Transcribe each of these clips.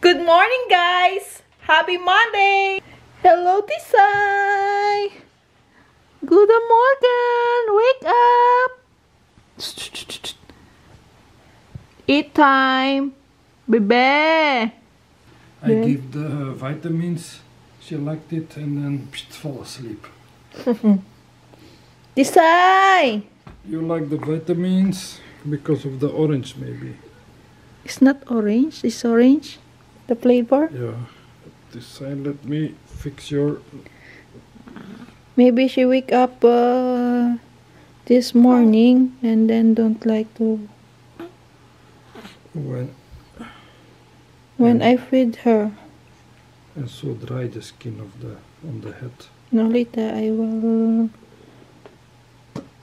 Good morning, guys! Happy Monday! Hello, Tisay! Good morning! Wake up! Eat time! Bebe! I Yeah. give the vitamins. She liked it and then pst, fall asleep. Tisay! You like the vitamins because of the orange, maybe. It's not orange. It's orange. The flavor. Yeah. This side, let me fix your. Maybe she wake up uh, this morning and then don't like to When when I feed her. and so dry the skin of the on the head. No, later I will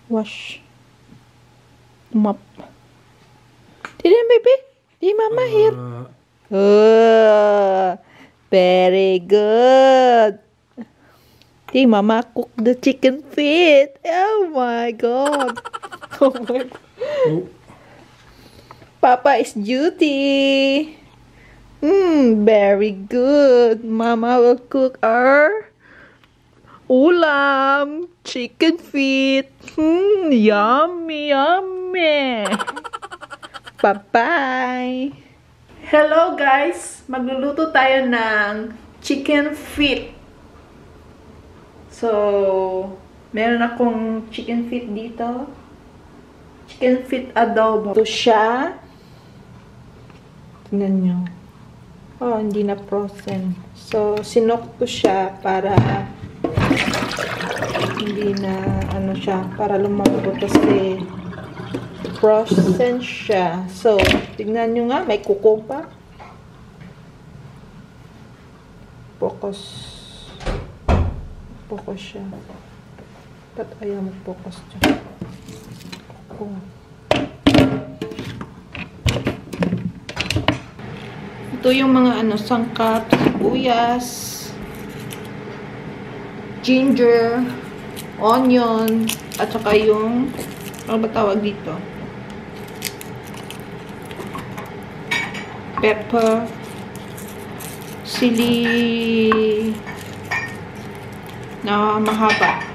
wash mop. Didn't baby? Di mama here. Oh, very good. Di mama cook the chicken feet. Oh my god. Oh my oh, Papa is duty. Hmm, very good. Mama will cook our ulam, chicken feet. Hmm, yummy, yummy. Bye-bye. Hello guys, magluluto tayo ng chicken feet. So, meron akong chicken feet dito. Chicken feet adobo. Ito siya. Tingnan nyo. Oh, hindi na frozen. So, sinok ko siya para hindi na ano siya, para lumambot kasi frozen siya. So, tingnan nyo nga, may kuko pa. Focus. Focus siya. Ba't ayaw mag-focus dyan? Kuko. Ito yung mga ano, sangkap, sibuyas, ginger, onion, at saka yung, ano ba tawag dito? Pepper, sili na mahaba.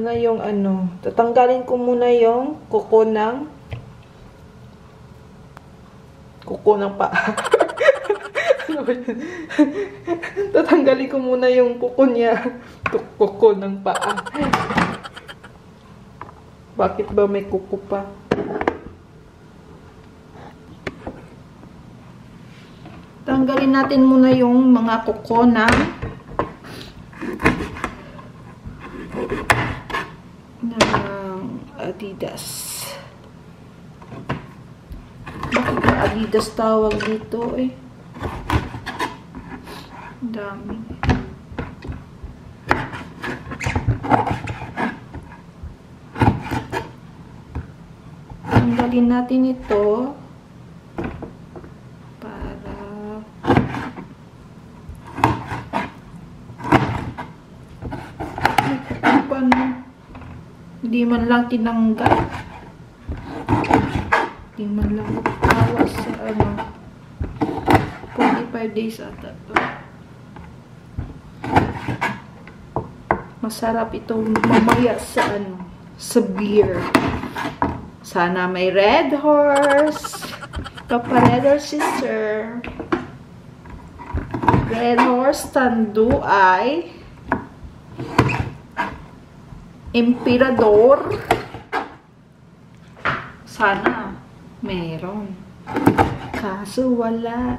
Na yung ano, tatanggalin ko muna yung kuko ng kuko ng paa. ano tatanggalin ko muna yung kuko niya. Kuko ng paa. Bakit ba may kuko pa? Tanggalin natin muna yung mga kuko ng Adidas. Bakit ba Adidas tawag dito eh? Dami. Tanggalin natin ito para paano hindi man lang tinanggal. Hindi man lang tawas sa ano. 45 days ata to. Masarap itong mamaya sa ano, sa beer. Sana may red horse. Kapared or sister. Red horse tanduay. Emperador. Sana meron. Kaso wala.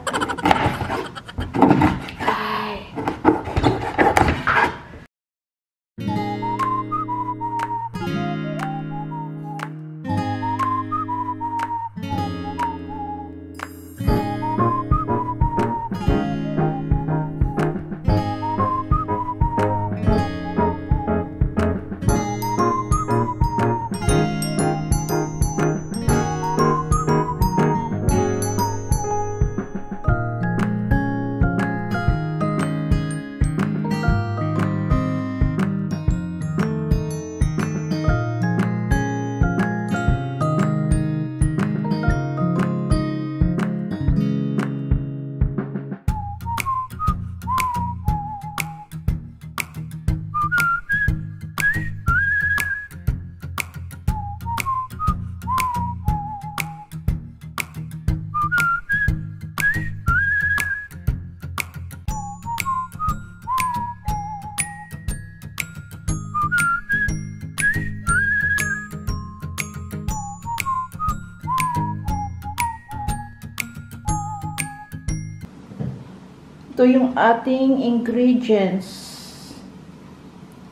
Ito yung ating ingredients.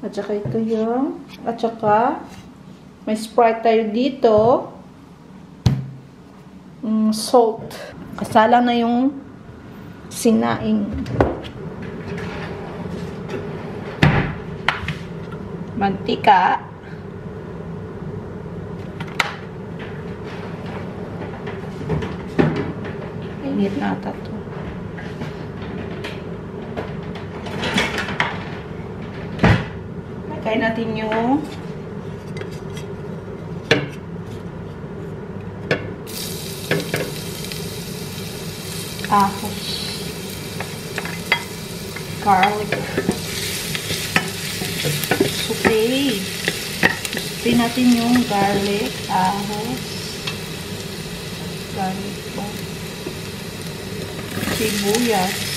At saka ito yung, at saka, may Sprite tayo dito. Mm, salt. Kasala na yung sinaing. Mantika. Init na ata to. Lagay natin yung ahos. Garlic. Saute. Saute natin yung garlic, ahos. Garlic po. Sibuyas.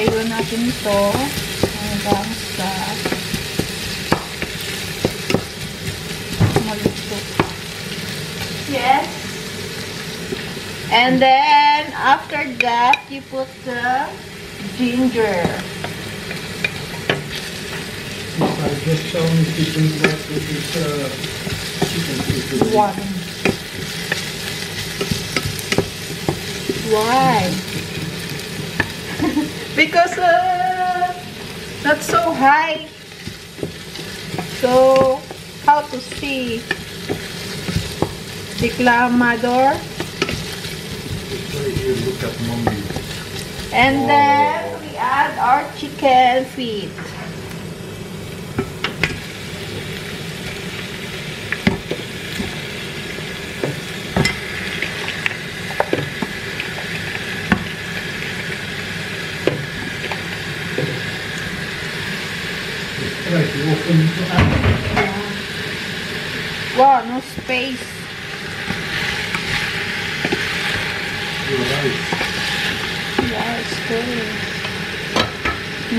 Natin ito hanggang sa maluto. Yes. And then, after that, you put the ginger. I just this uh, chicken. One. Why? because uh, not so high. So, how to see? Declamador. And then we add our chicken feet. Right, you open to add. Wow, no space. Yeah, it's good.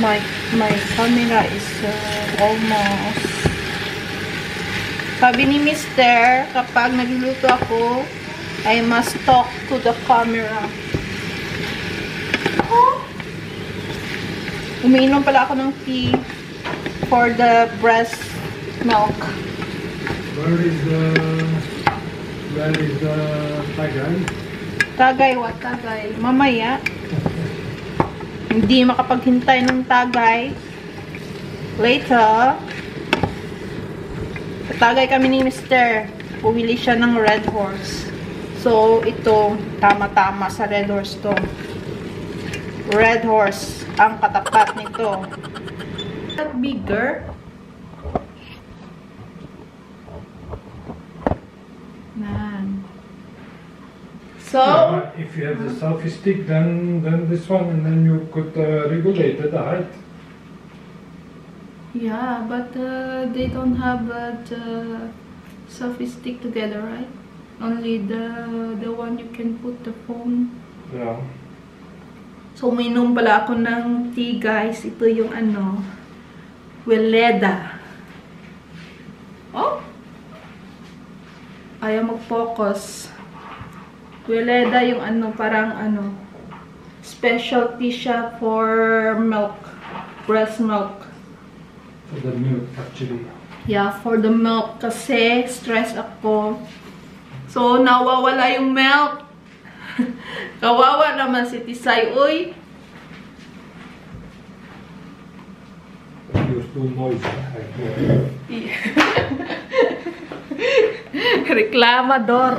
My my camera is uh, almost. Sabi ni Mister, kapag nagluluto ako, I must talk to the camera. Oh. Umiinom pala ako ng tea for the breast milk. Where is the where is the tagay? Tagay, what tagay? Mamaya. Hindi makapaghintay ng tagay. Later. Tagay kami ni Mr. Pumili siya ng Red Horse. So, ito, tama-tama sa Red Horse to. Red Horse ang katapat nito. That bigger. Nan. So, Uh, if you have the selfie stick, then then this one, and then you could uh, regulate the height. yeah, but uh, they don't have uh, the selfie stick together, right? Only the the one you can put the phone. Yeah. So, uminom pala ako ng tea, guys. Ito yung ano, Weleda. Oh! Ayaw mag-focus. Weleda yung ano, parang ano, specialty siya for milk. Breast milk. For the milk, actually. Yeah, for the milk. Kasi stress ako. So, nawawala yung milk. Kawawa naman si Tisay. Uy, Noisy. I hear. Reklamador.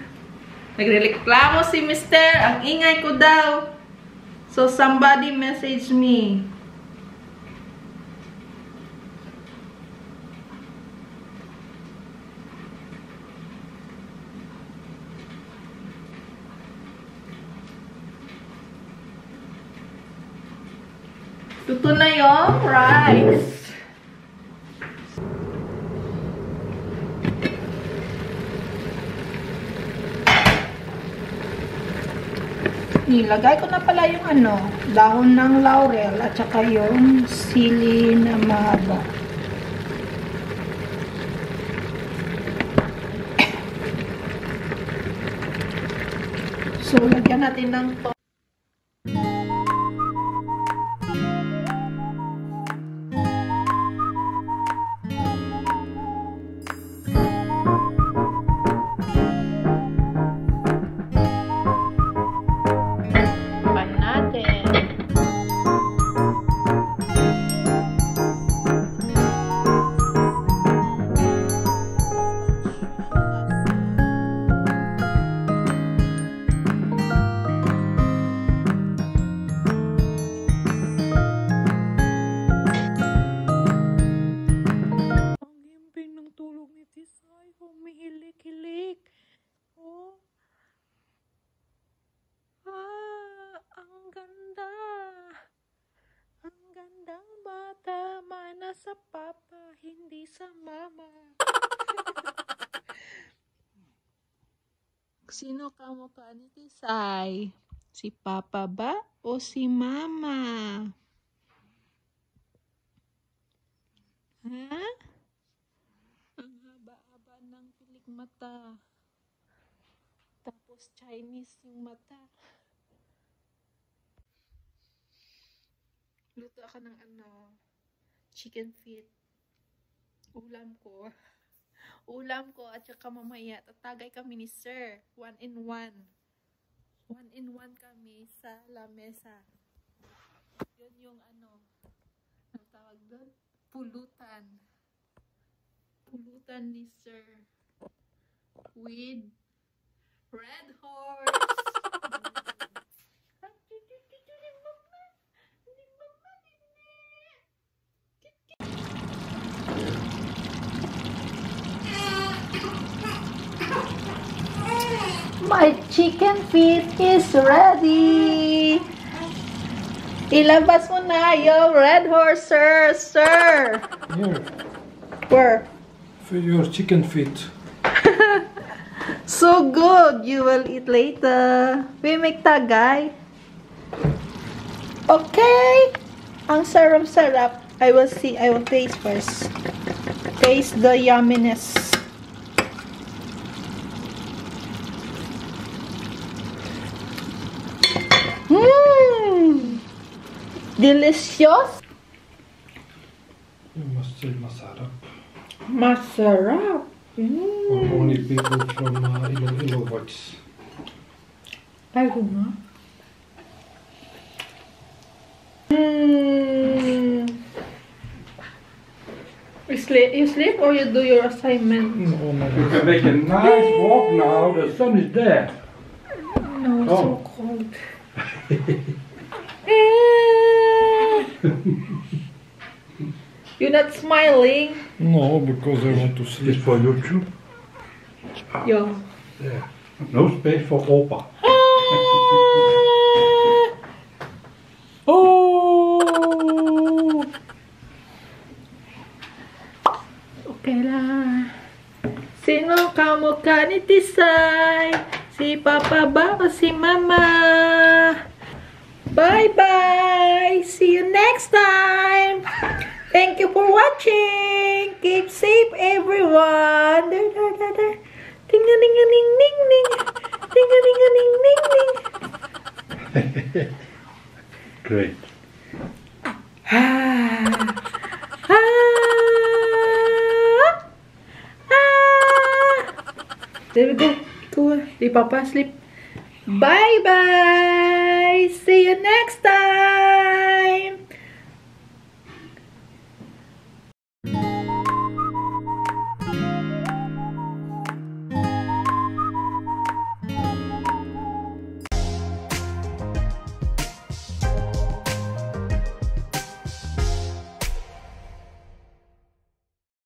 Nagreklamo si Mister. Ang ingay ko daw. So, somebody message me. Luto na yung rice. Nilagay ko na pala yung ano, dahon ng laurel at saka yung sili na mahaba. So, lagyan natin ng to. Sa papa, hindi sa mama. Sino ka mukha ni Tisay? Si papa ba o si mama? Ha? Ang haba-haba ng pilik mata. Tapos Chinese yung mata. Luto ako ng ano, chicken feet. Ulam ko. Ulam ko at saka mamaya tatagay kami ni Sir. One in one. One in one kami sa lamesa. Yun yung ano, ang tawag doon? Pulutan. Pulutan ni Sir. With Red Horse. My chicken feet is ready. Ilabas mo na yung red horse, sir, sir. Here, Where? for your chicken feet. So good. You will eat later. We make tagay. Okay. Ang sarap-sarap. I will see. I will taste first. Taste the yumminess. Delicious. You must say masarap. Masarap. For Mm. only people from uh, Ilo Ilovots. Ayaw nga. Mm. You sleep, you sleep or you do your assignment? No, no, You can make a nice walk now. The sun is there. No, it's Oh. so cold. You're not smiling. No, because I want to This sleep. for YouTube. Yeah. There. No space for Opa. oh. Okay lang. Sino kamukha ni Tisay? Si Papa ba o si Mama? Bye-bye! See you next time! Thank you for watching! Keep safe, everyone! There, there, there, there. Ting-a-ling-a-ling-ling-ling! Ting-a-ling-a-ling-ling-ling! Great. Ah. Ah. Ah. There we go. Go. Di Papa sleep. Bye bye. See you next time.